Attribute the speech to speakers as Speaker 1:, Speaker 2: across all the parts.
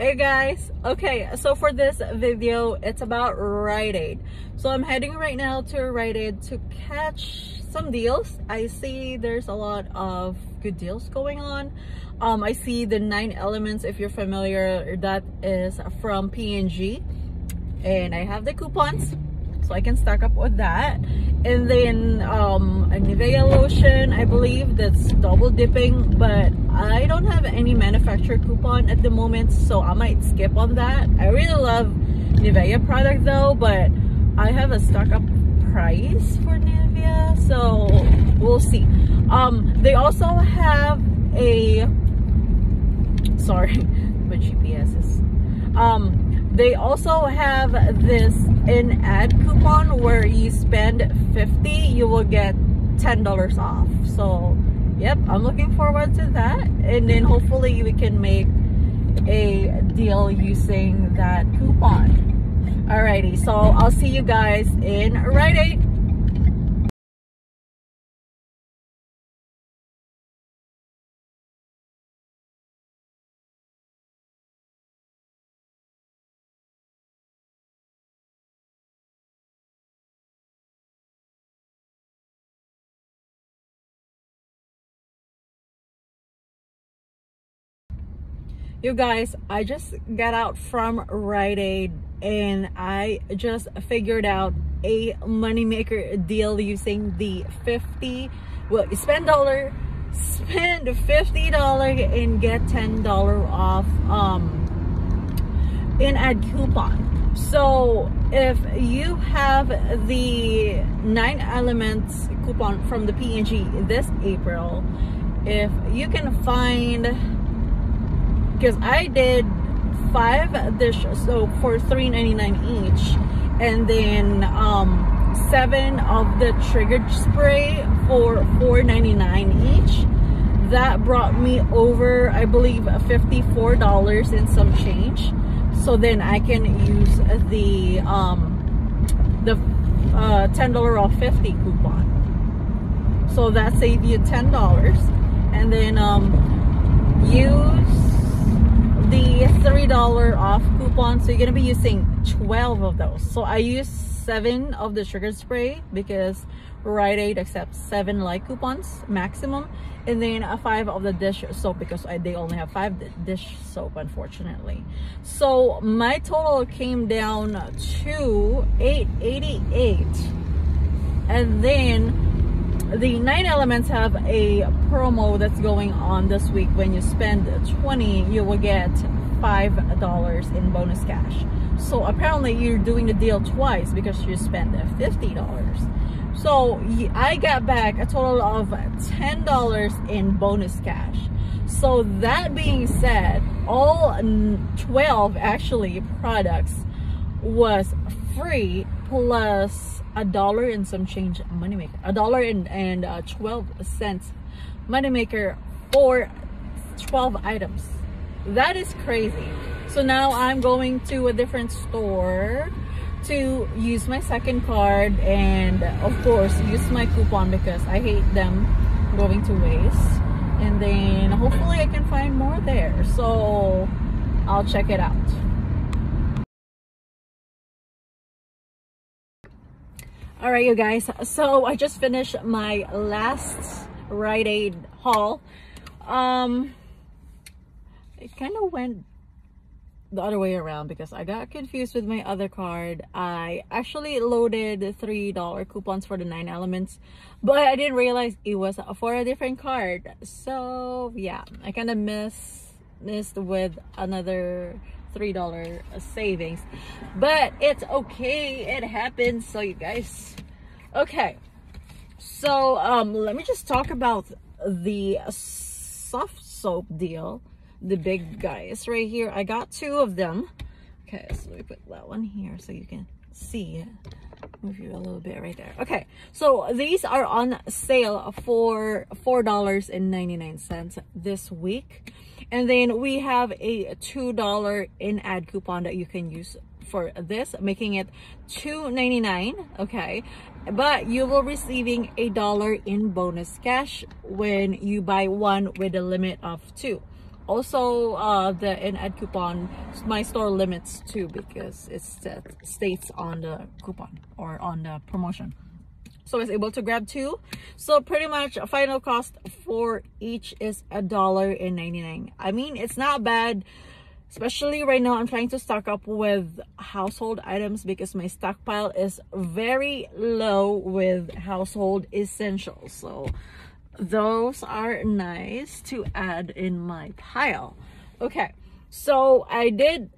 Speaker 1: Hey guys, okay, so for this video, it's about Rite Aid. So I'm heading right now to Rite Aid to catch some deals. I see there's a lot of good deals going on. Um, I see the nine elements, if you're familiar, that is from P&G. And I have the coupons, so I can stock up with that. And then um, a Nivea lotion I believe that's double dipping but I don't have any manufacturer coupon at the moment so I might skip on that. I really love Nivea product though but I have a stock up price for Nivea so we'll see. Um, they also have a sorry my GPS is um, they also have this in ad coupon where you spend 50 you will get $10 off. So yep I'm looking forward to that. And then hopefully we can make a deal using that coupon. Alrighty so I'll see you guys in Rite Aid you guys i just got out from Rite Aid and i just figured out a moneymaker deal using the 50 well spend dollar spend 50 dollar and get 10 dollar off um in ad coupon. So if you have the nine elements coupon from the P&G this april if you can find because I did five dishes so for $3.99 each and then um, seven of the triggered spray for $4.99 each. That brought me over I believe $54 and some change. So then I can use the um, the uh, $10 off 50 coupon. So that saved you $10 and then um, use the $3 off coupon. So you're going to be using 12 of those. So I use seven of the sugar spray because Rite Aid accepts seven light coupons maximum. And then a five of the dish soap because I, they only have five dish soap unfortunately. So my total came down to 888 and then the nine elements have a promo that's going on this week. When you spend 20 you will get five dollars in bonus cash. So apparently you're doing the deal twice because you spent 50 dollars. So i got back a total of 10 dollars in bonus cash. So that being said all 12 actually products was free plus a dollar and some change moneymaker. A dollar and, and uh, 12 cents moneymaker for 12 items. That is crazy. So now i'm going to a different store to use my second card and of course use my coupon because i hate them going to waste. And then hopefully i can find more there. So i'll check it out all right you guys so i just finished my last Rite Aid haul um it kind of went the other way around because I got confused with my other card. I actually loaded three dollar coupons for the nine elements, but I didn't realize it was for a different card. So yeah, I kind of missed missed with another three dollar savings. But it's okay. It happens. So you guys okay. So um let me just talk about the soft soap deal. The big guys right here. I got two of them. Okay so let me put that one here so you can see move you a little bit right there. Okay so these are on sale for four dollars and 99 cents this week and then we have a two dollar in ad coupon that you can use for this making it 2.99 okay? But you will receiving a dollar in bonus cash when you buy one with a limit of two. Also uh the in-ad coupon my store limits too because it states on the coupon or on the promotion so I was able to grab two. So pretty much a final cost for each is a dollar and 99 I mean it's not bad especially right now i'm trying to stock up with household items because my stockpile is very low with household essentials. So those are nice to add in my pile. Okay so i did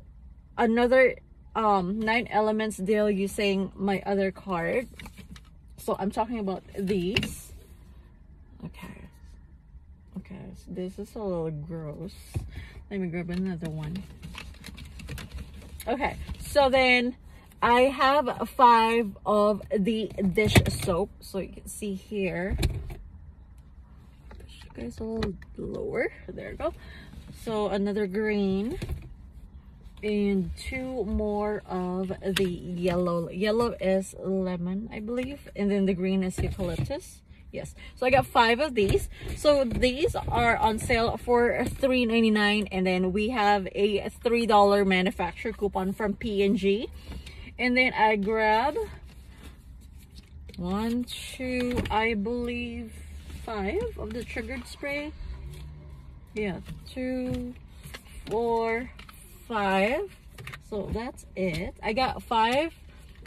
Speaker 1: another um nine elements deal using my other card so i'm talking about these okay okay so this is a little gross let me grab another one. Okay, so then I have five of the dish soap. So you can see here. Guys a little lower. There we go. So another green and two more of the yellow. Yellow is lemon i believe and then the green is eucalyptus. Yes. So i got five of these. So these are on sale for $3.99 and then we have a three dollar manufacturer coupon from P&G and then i grab one two i believe five of the triggered spray. Yeah two four five so that's it i got five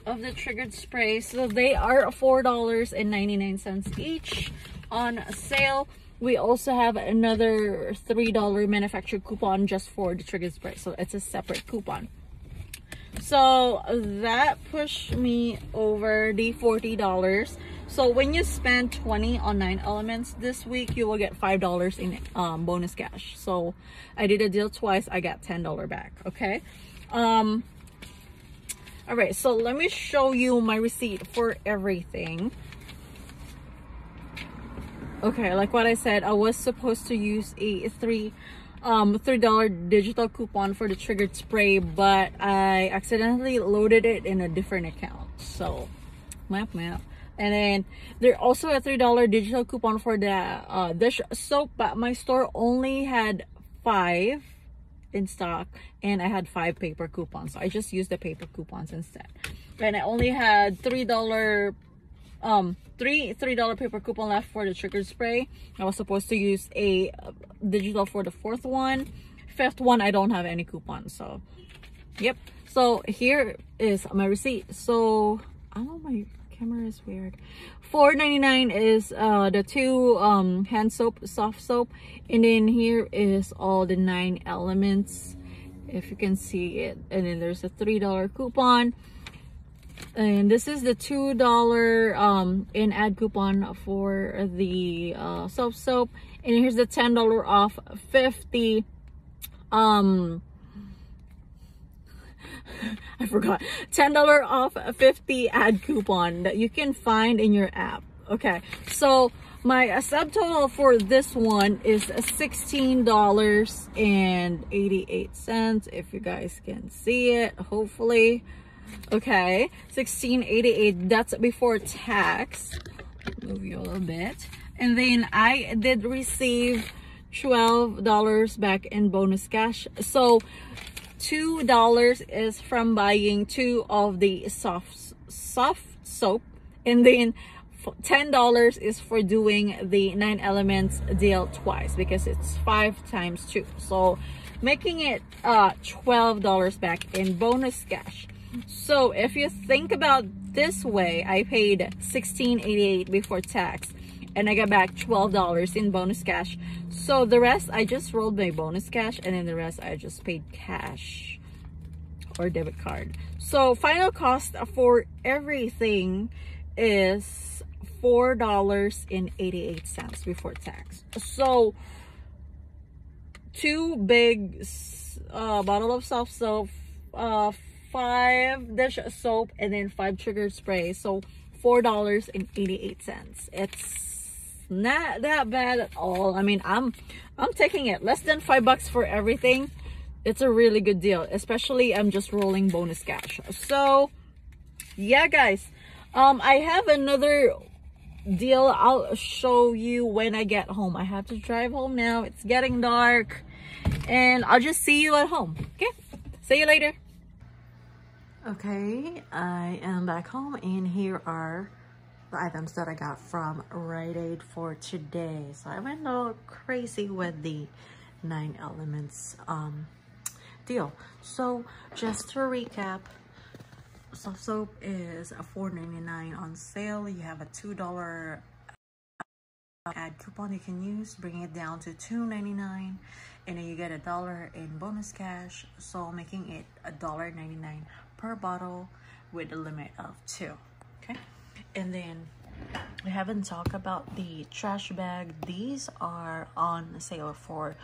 Speaker 1: of the triggered spray. So they are $4.99 each on sale. We also have another $3 manufacturer coupon just for the triggered spray. So it's a separate coupon. So that pushed me over the $40. So when you spend 20 on 9 elements this week, you will get $5 in um, bonus cash. So I did a deal twice. I got $10 back. Okay. Um, all right so let me show you my receipt for everything okay like what i said i was supposed to use a three um three dollar digital coupon for the triggered spray but i accidentally loaded it in a different account so map map and then there also a three dollar digital coupon for the uh dish soap but my store only had five in stock and I had five paper coupons. So I just used the paper coupons instead. And I only had $3 um three three dollar paper coupon left for the triggered spray i was supposed to use a uh, digital for the fourth one fifth one i don't have any coupons so yep so here is my receipt so i don't know my camera is weird. 4.99 is uh the two um hand soap soft soap and then here is all the nine elements if you can see it. And then there's a three dollar coupon. And this is the two dollar um in ad coupon for the uh soap soap. And here's the ten dollar off 50 um I forgot. $10 off 50 ad coupon that you can find in your app. Okay, so my uh, subtotal for this one is $16.88 if you guys can see it, hopefully. Okay, 16.88 that's before tax. Move you a little bit. And then I did receive $12 back in bonus cash. So two dollars is from buying two of the soft soft soap and then ten dollars is for doing the nine elements deal twice because it's five times two. So making it uh 12 dollars back in bonus cash. So if you think about this way i paid 16.88 before tax and I got back $12 in bonus cash. So the rest, I just rolled my bonus cash and then the rest I just paid cash or debit card. So final cost for everything is $4.88 before tax. So two big uh, bottle of soft soap, uh, five dish soap, and then five trigger spray. So $4.88. It's not that bad at all. I mean i'm i'm taking it. Less than five bucks for everything. It's a really good deal especially i'm just rolling bonus cash. So yeah guys. Um i have another deal. I'll show you when i get home. I have to drive home now. It's getting dark.
Speaker 2: And I'll just see you at home. Okay, see you later. Okay, I am back home and here are the items that I got from Rite Aid for today. So I went a little crazy with the nine elements um, deal. So just to recap, soft soap is a $4.99 on sale. You have a $2 ad coupon you can use, bring it down to $2.99 and then you get a dollar in bonus cash. So making it a dollar ninety-nine per bottle with a limit of two. Okay. And then we haven't talked about the trash bag. These are on sale for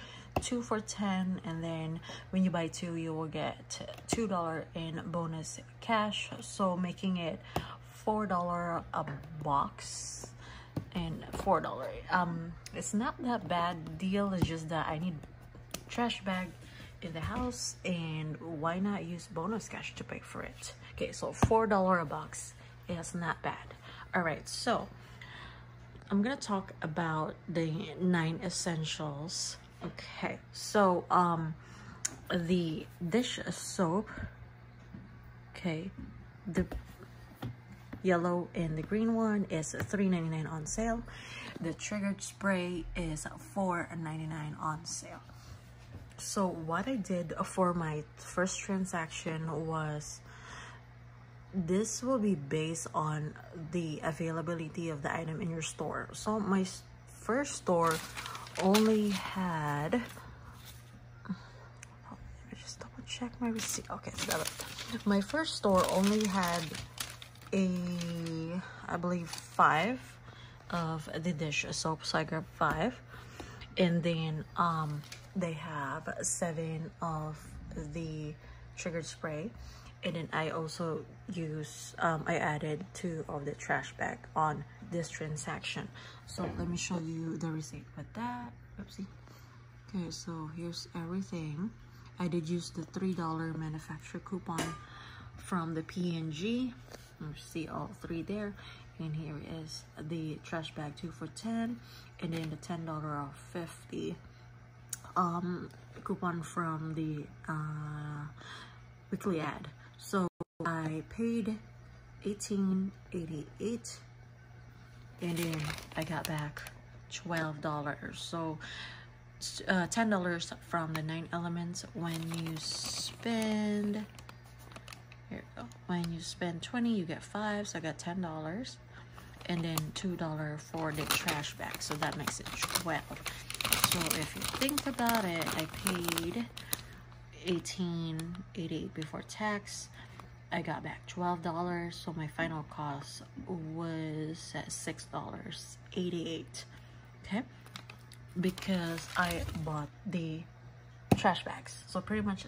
Speaker 2: two for 10 and then when you buy two you will get two dollar in bonus cash. So making it four dollar a box and four dollar. Um it's not that bad deal. It's just that i need trash bag in the house and why not use bonus cash to pay for it? Okay so four dollar a box is not bad all right so i'm gonna talk about the nine essentials. Okay so um the dish soap. Okay the yellow and the green one is $3.99 on sale. The triggered spray is $4.99 on sale. So what I did for my first transaction was this will be based on the availability of the item in your store. So my first store only had let me just double check my receipt. Okay, my first store only had a I believe five of the dish soap, so I grabbed five. And then um they have seven of the triggered spray and then I also use um, I added two of the trash bag on this transaction. So let me show you the receipt with that. Oopsie. Okay so here's everything. I did use the three dollar manufacturer coupon from the P&G you see all three there. And here is the trash bag two for 10 and then the ten dollar off 50 um, coupon from the uh, weekly ad. So I paid 18.88 and then I got back $12. So uh, $10 from the nine elements when you spend here go. when you spend 20 you get five so I got $10 and then $2 for the trash bag so that makes it 12 so if you think about it, I paid 18.88 before tax. I got back $12, so my final cost was at $6.88. Okay? Because I bought the trash bags. So pretty much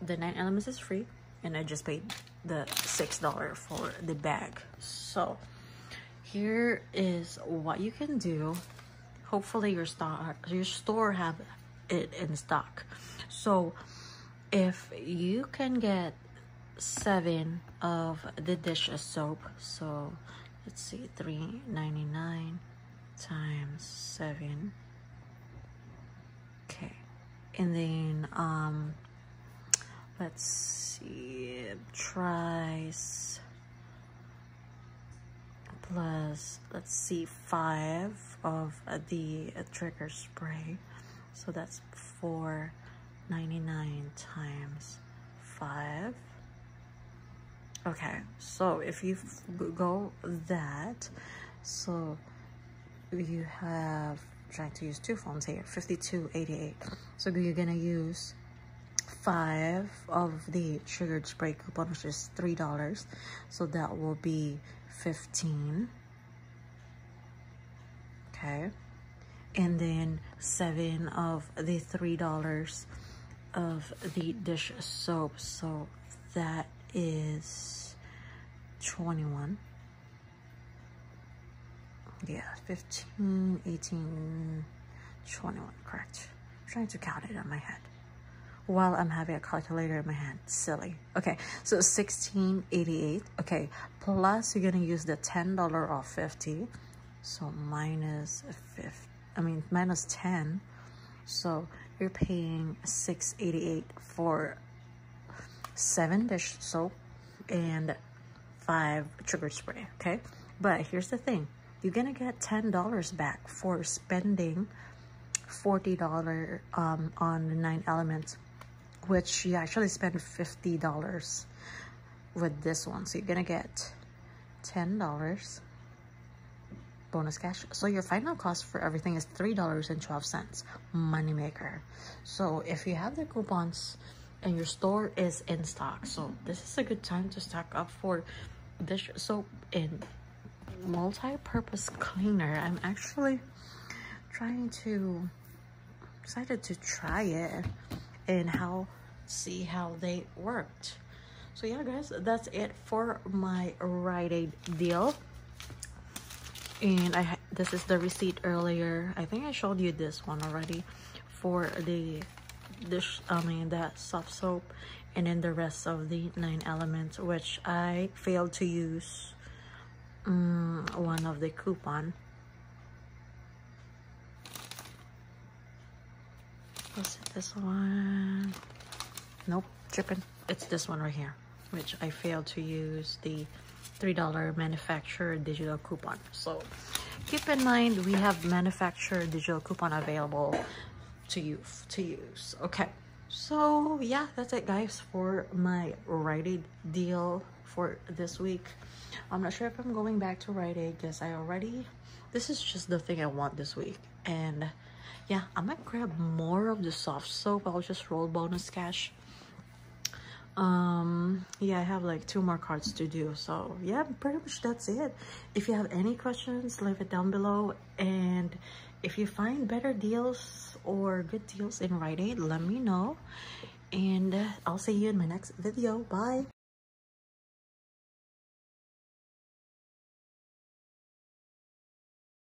Speaker 2: the nine elements is free and I just paid the $6 for the bag. So here is what you can do hopefully your store your store have it in stock so if you can get seven of the dish of soap so let's see 3.99 times seven. Okay. And then um let's see try plus let's see five of the trigger spray. So that's 4.99 times five. Okay so if you go that so you have trying to use two phones here 52.88 so you're gonna use five of the triggered spray coupon which is three dollars. So that will be 15 okay. And then seven of the three dollars of the dish soap so that is 21 yeah 15 18 21 correct I'm trying to count it in my head while I'm having a calculator in my hand. Silly. Okay, so 1688. Okay, plus you're gonna use the $10 off 50. So minus 50, I mean minus 10. So you're paying 6.88 for seven dish soap and five trigger spray okay? But here's the thing. You're gonna get ten dollars back for spending forty dollar um, on the nine elements which you actually spend fifty dollars with this one. So you're gonna get ten dollars bonus cash. So your final cost for everything is three dollars and 12 cents money maker so if you have the coupons and your store is in stock so this is a good time to stock up for dish soap and multi-purpose cleaner. I'm actually trying to decided to try it and how see how they worked. So yeah guys that's it for my Rite Aid deal and i this is the receipt earlier. I think i showed you this one already for the dish i mean that soft soap and then the rest of the nine elements which i failed to use um, one of the coupon. Was it this one? Nope tripping. It's this one right here which i failed to use the three dollar manufacturer digital coupon. So keep in mind we have manufacturer digital coupon available to you to use okay? So yeah that's it guys for my Rite Aid deal for this week. I'm not sure if i'm going back to Rite Aid because i already. This is just the thing i want this week. And yeah i might grab more of the soft soap. I'll just roll bonus cash um yeah i have like two more cards to do. So yeah pretty much that's it. If you have any questions leave it down below. And if you find better deals or good deals in Rite Aid let me know. And i'll see you in my next video. Bye